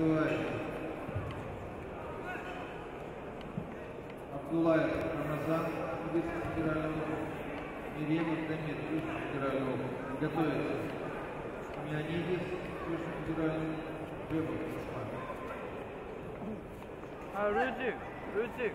Николаев. Абдулаев Рамазан, Судейский федерального округа. Миремов Дамир, Южный федеральный округ. Готовится. Мианидис, Южный федеральный Жебов, Осман. А, Рыжик, Рыжик.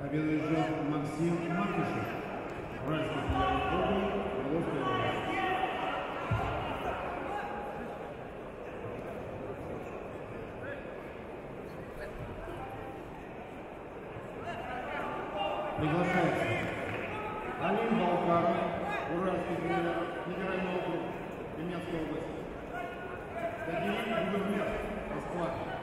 Победу идет Максим Макишев. Уральский федеральный округ, Беловская область. Приглашается Алим Балкаров, Уральский федеральный округ, Тюменская область. Стадион Губернер, Москва.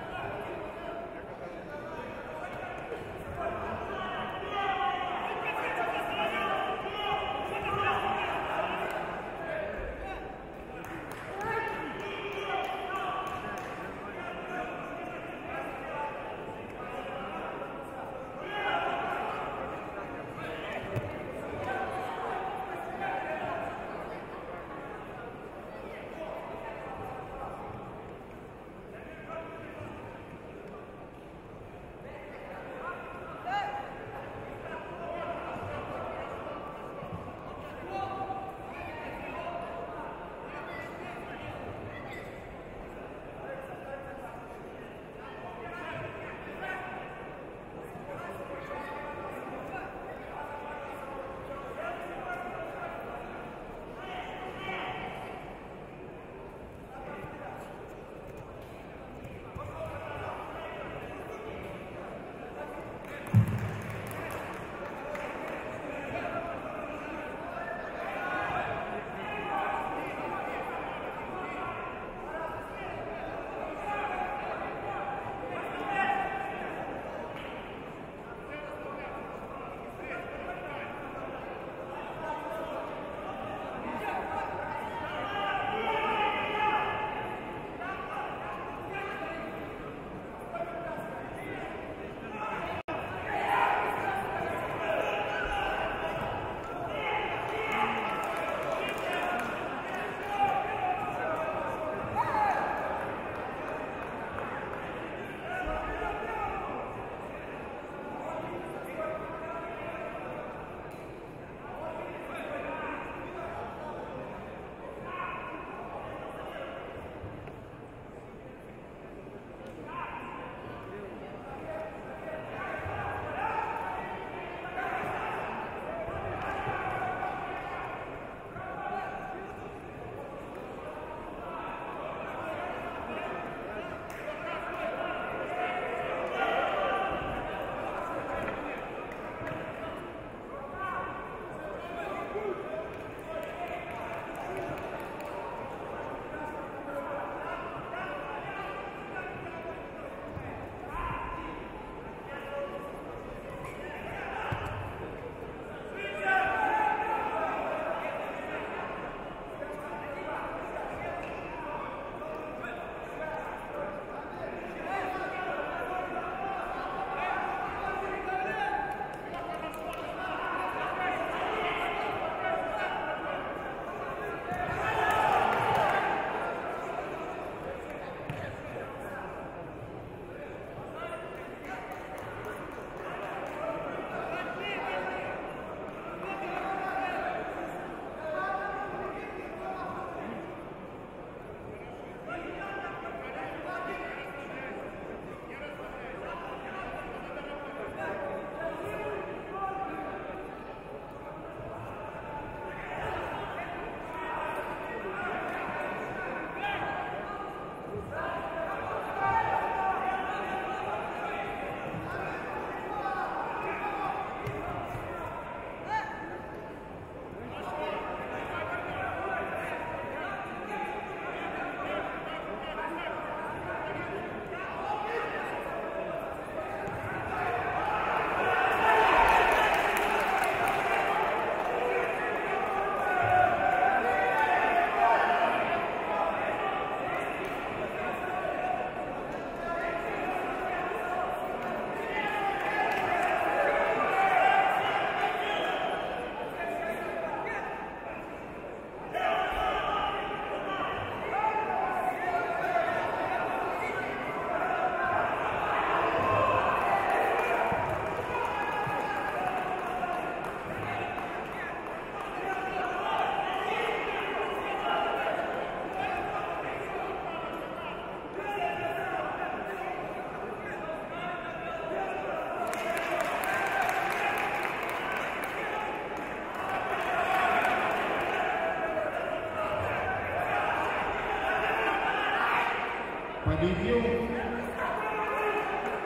Победил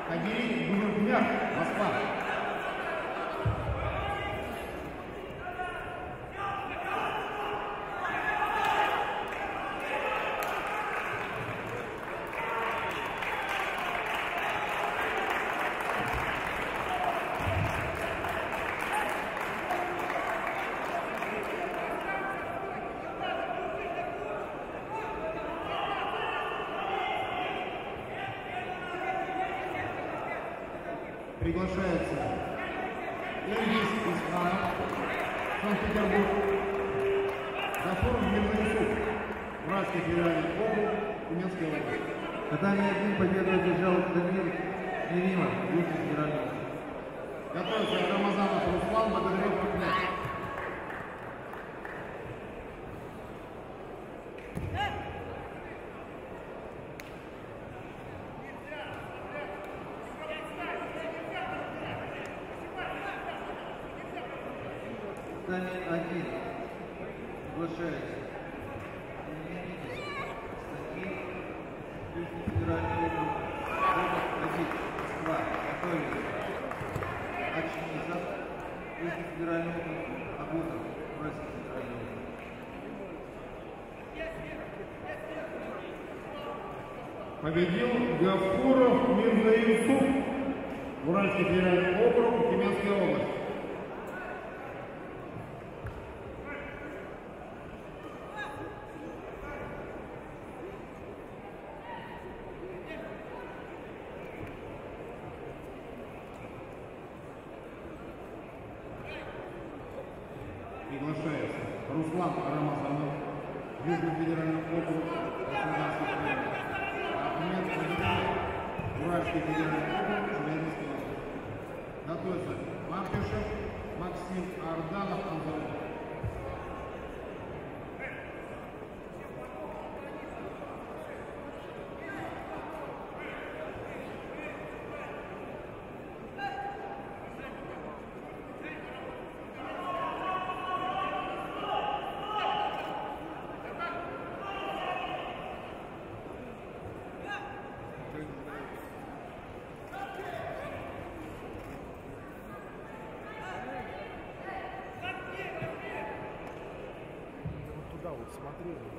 Кадирий Губернер, Москва. Приглашается Ильгиз Исханов, Санкт-Петербург, Гафур Мирзаюсуф, Уральский федеральный округ, Тюменская область. Катание один победу одержал Дамир Нерима, Южный федеральный округ. Готовится Рамазанов Руслан, Богатырев Ахмед. Катание один. Приглашается. Леонидис, Константин, Южный федеральный округ. Город один. Москва. Готовится. Ачмизов, Южный федеральный округ. Абутов, Уральский федеральный округ. Победил Гафуров Мирзаюсуф, Уральский федеральный округ, Тюменская область. Приглашается Руслан Рамазанов, Южный федеральный округ, Краснодарский край. Ахмед Богатырев, Уральский федеральный округ, Челябинская область. Готовится Мартышев, Максим Арданов, through.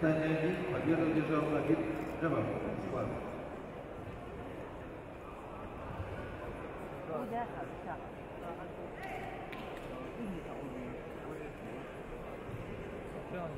三年级，快点都举手了，你，这么快？这样。